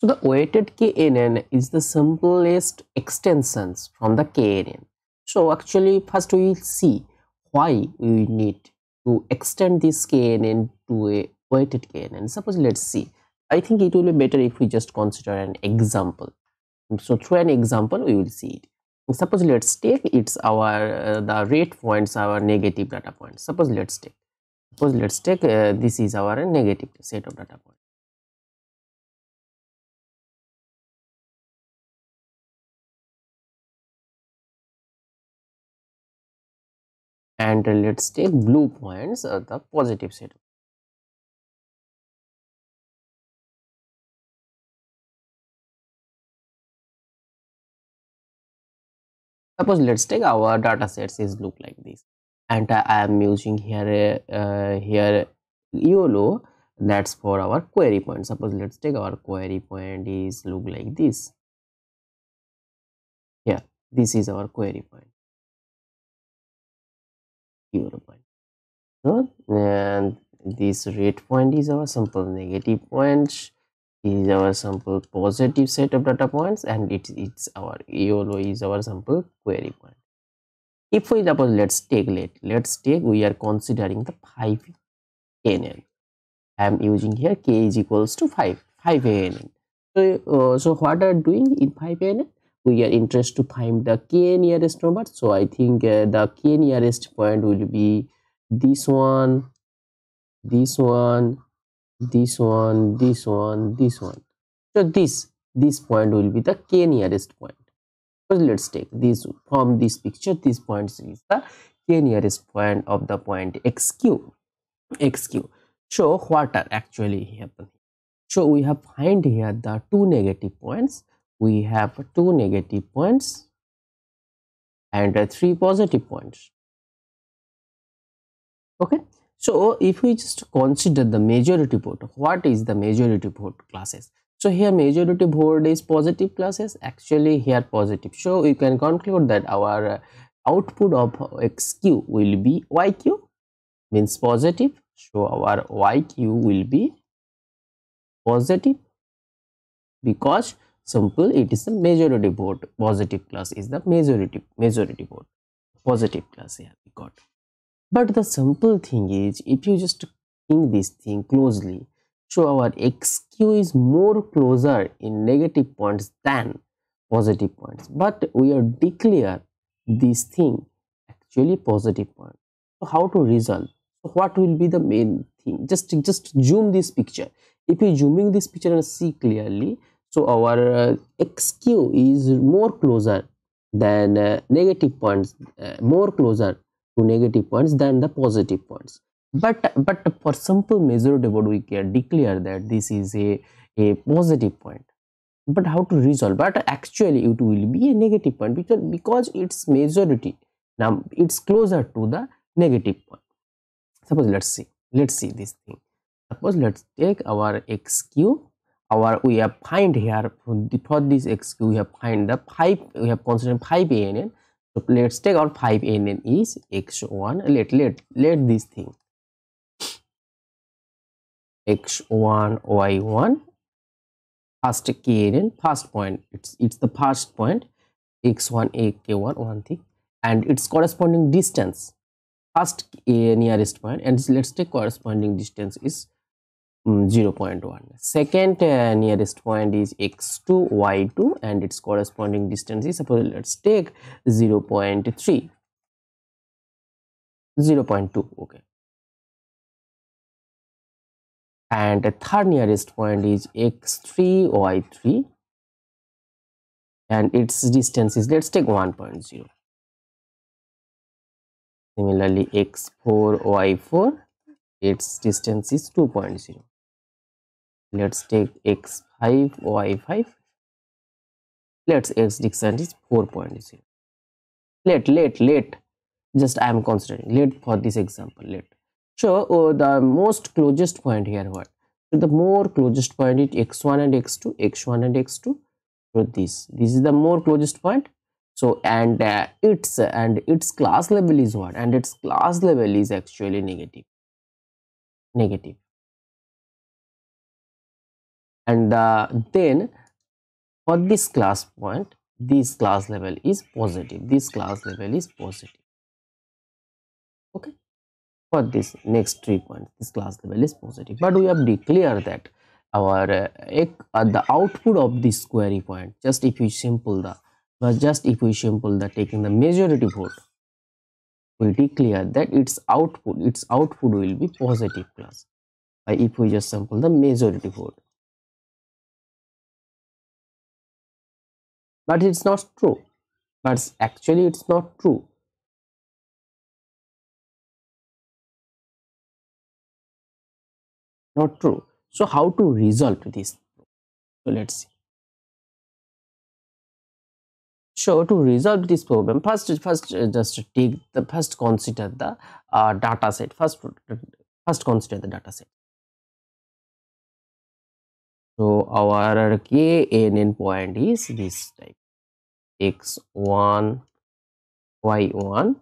So the weighted KNN is the simplest extensions from the KNN. So actually first we will see why we need to extend this KNN to a weighted KNN. Suppose let's see. I think it will be better if we just consider an example. So through an example we will see it. Suppose let's take it's our uh, the rate points our negative data points. Suppose let's take suppose let's take uh, this is our negative set of data points and let's take blue points uh, the positive set suppose let's take our data sets is look like this. And I am using here uh, here YOLO that's for our query point. Suppose let's take our query point is look like this. Here this is our query point euro point so, and this rate point is our simple negative point is our simple positive set of data points and it, it's our YOLO is our simple query point. If we suppose let's take let let's take we are considering the 5 ANN I am using here k is equals to 5 5 ANN so uh, so what are doing in 5 ANN we are interested to find the k nearest number. So i think uh, the k nearest point will be this one this one this one this one this one. So this this point will be the k nearest point. So let's take this from this picture this point is the k nearest point of the point xq xq so what are actually happening? So we have find here the two negative points we have two negative points and uh, three positive points. Okay? So if we just consider the majority vote what is the majority vote classes? So here majority vote is positive classes. Actually here positive. So we can conclude that our uh, output of xq will be yq means positive. So our yq will be positive because simple it is the majority vote positive class is the majority majority vote positive class here we got. But the simple thing is if you just think this thing closely so our xq is more closer in negative points than positive points. But we are declare this thing actually positive point. So how to resolve? So what will be the main thing? Just just zoom this picture. If you zooming this picture and see clearly so our uh, xq is more closer than uh, negative points uh, more closer to negative points than the positive points. But but for simple what we can declare that this is a a positive point. But how to resolve? But actually it will be a negative point because because it's majority now it's closer to the negative point. Suppose let's see let's see this thing. Suppose let's take our xq our we have find here for this x we have find the 5 we have considered 5 ann so let's take our 5 ann is x1 let let let this thing. X1 y1 first knn first point. It's it's the first point. X1 a k1 one thing. And its corresponding distance. First a nearest point. And let's take corresponding distance is Mm, 0.1 second uh, nearest point is x2 y2 and its corresponding distance is suppose let's take 0 0.3 0 0.2 okay. And the third nearest point is x3 y3 and its distance is let's take 1.0 similarly x4 y4 its distance is 2.0 let's take x5 y5 let's x distance is 4.0 let let let. Just i am considering let for this example let. So uh, the most closest point here what? So the more closest point is x1 and x2 x1 and x2 so this this is the more closest point. So and uh, its and its class level is what? And its class level is actually negative. Negative and uh, then for this class point this class level is positive. This class level is positive. Okay? For this next three points this class level is positive. But we have declared that our uh, uh, the output of this query point just if we simple the just if we simple the taking the majority vote we declare that its output its output will be positive class uh, if we just sample the majority vote but it's not true. But actually it's not true. Not true. So how to resolve this? So let's see. So to resolve this problem first first uh, just take the first consider the uh, data set. First first consider the data set. So our knn point is this type x1 y1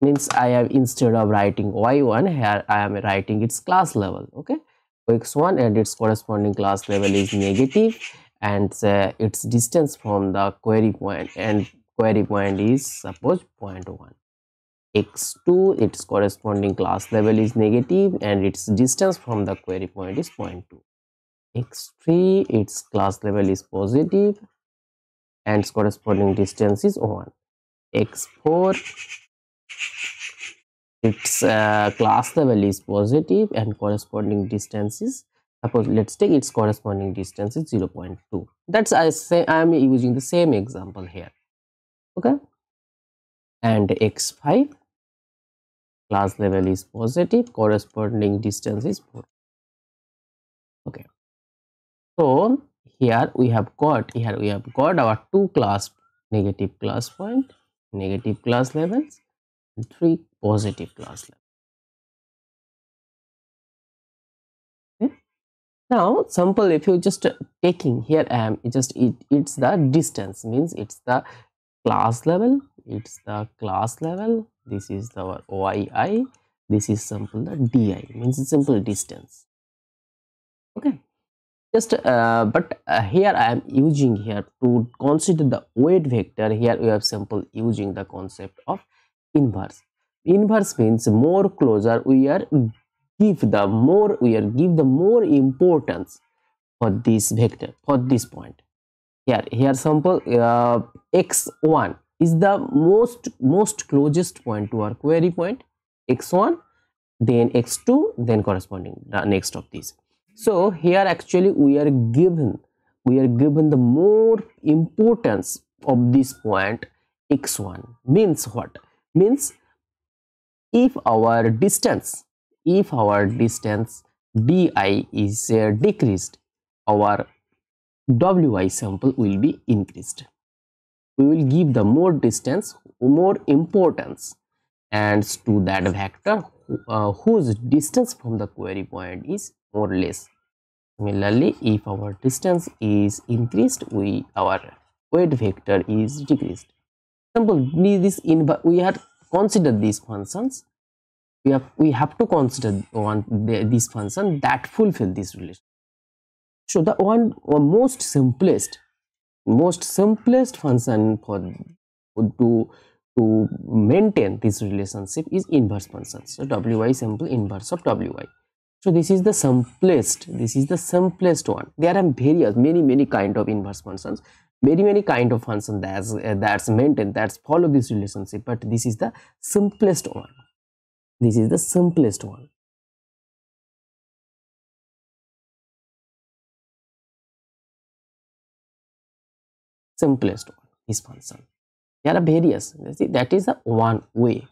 means i have instead of writing y1 here i am writing its class level okay? X1 and its corresponding class level is negative and uh, its distance from the query point and query point is suppose 0.1 x2 its corresponding class level is negative and its distance from the query point is 0.2 x3 its class level is positive and its corresponding distance is 1 x4 its uh, class level is positive and corresponding distance is suppose let's take its corresponding distance is 0 0.2 that's i say i am using the same example here. Okay? And x5 class level is positive corresponding distance is 4 okay. So here we have got here we have got our two class negative class point negative class levels and three positive class level okay. now sample if you just taking here i am just it it's the distance means it's the class level it's the class level this is our yi this is simple the di means simple distance. Okay just uh, but uh, here i am using here to consider the weight vector. Here we have simple using the concept of inverse. Inverse means more closer we are give the more we are give the more importance for this vector for this point. Here here sample uh, x1 is the most most closest point to our query point. X1 then x2 then corresponding the next of these so here actually we are given we are given the more importance of this point x1 means what? Means if our distance if our distance di is uh, decreased our wi sample will be increased. We will give the more distance more importance and to that vector uh, whose distance from the query point is more or less. Similarly if our distance is increased we our weight vector is decreased. Example this in we have consider these functions. We have we have to consider one the, this function that fulfill this relation. So the one, one most simplest most simplest function for to to maintain this relationship is inverse function. So wi simple inverse of wi so this is the simplest this is the simplest one. There are various many many kind of inverse functions. Many many kind of function that's uh, that's maintained that's follow this relationship but this is the simplest one. This is the simplest one. Simplest one is function. There are various that is the one way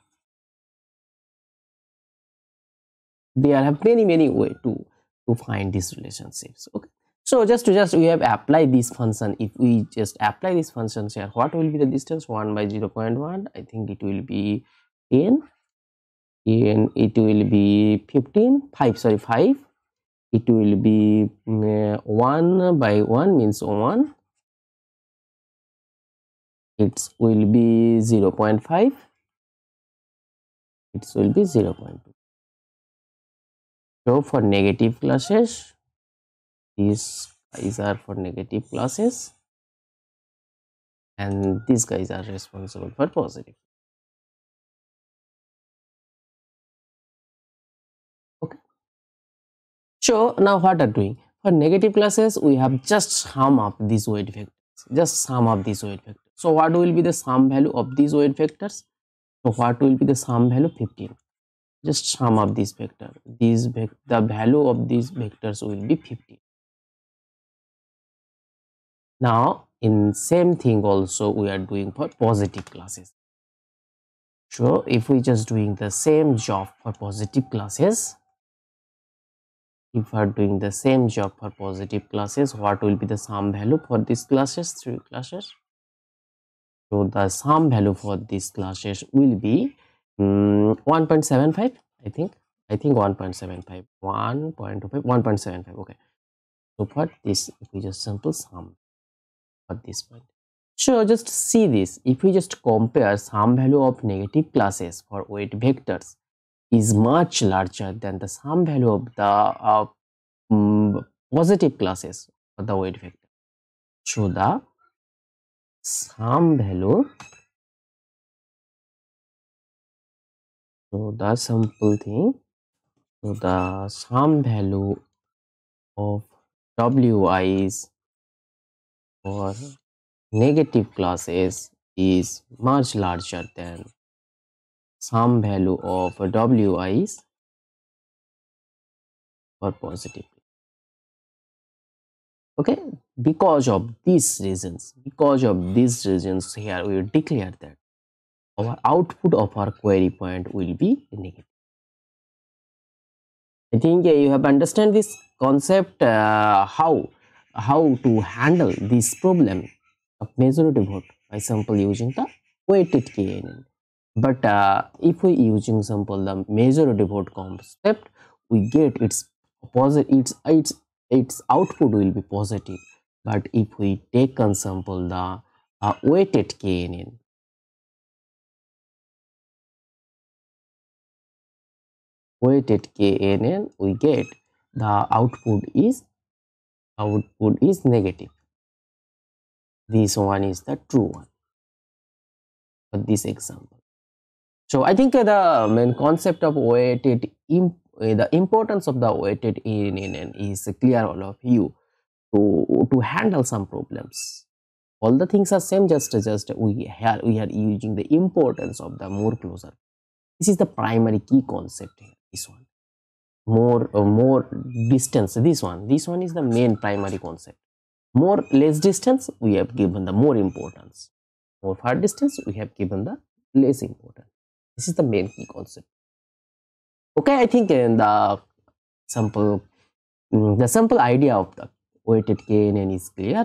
there are many many way to to find these relationships okay? So just to just we have applied this function. If we just apply this function here what will be the distance? 1 by 0 0.1 i think it will be 10 and it will be 15 5 sorry 5 it will be mm, 1 by 1 means 1 it will be 0 0.5 it will be 0 0.2 so for negative classes these guys are for negative classes and these guys are responsible for positive. Okay. So now what are doing? For negative classes we have just sum up these weight vectors. Just sum up these weight vectors. So what will be the sum value of these weight vectors? So what will be the sum value? 15 just sum of this vector these the value of these vectors will be 50 now in same thing also we are doing for positive classes. So if we just doing the same job for positive classes if we are doing the same job for positive classes what will be the sum value for these classes three classes? So the sum value for these classes will be um, 1.75 i think i think 1.75 1.25 1.75 okay so for this if we just simple sum at this point. So just see this, if we just compare sum value of negative classes for weight vectors is much larger than the sum value of the uh, um, positive classes for the weight vector. So the sum value, so the simple thing, so the sum value of wi is for negative classes is much larger than sum value of wi's for positive okay because of these reasons because of these reasons here we declare that our output of our query point will be negative i think uh, you have understand this concept uh, how how to handle this problem of majority vote by sample using the weighted KNN. But uh, if we using sample the majority vote concept, we get its positive its its its output will be positive. But if we take on sample the uh, weighted KNN, weighted KNN, we get the output is output is negative. This one is the true one for this example. So i think the main concept of weighted imp the importance of the weighted in is clear all of you to to handle some problems. All the things are same just just we here we are using the importance of the more closer. This is the primary key concept here this one. More uh, more distance. This one. This one is the main primary concept. More less distance we have given the more importance. More far distance we have given the less importance. This is the main key concept. Okay i think in the simple mm, the simple idea of the weighted knn is clear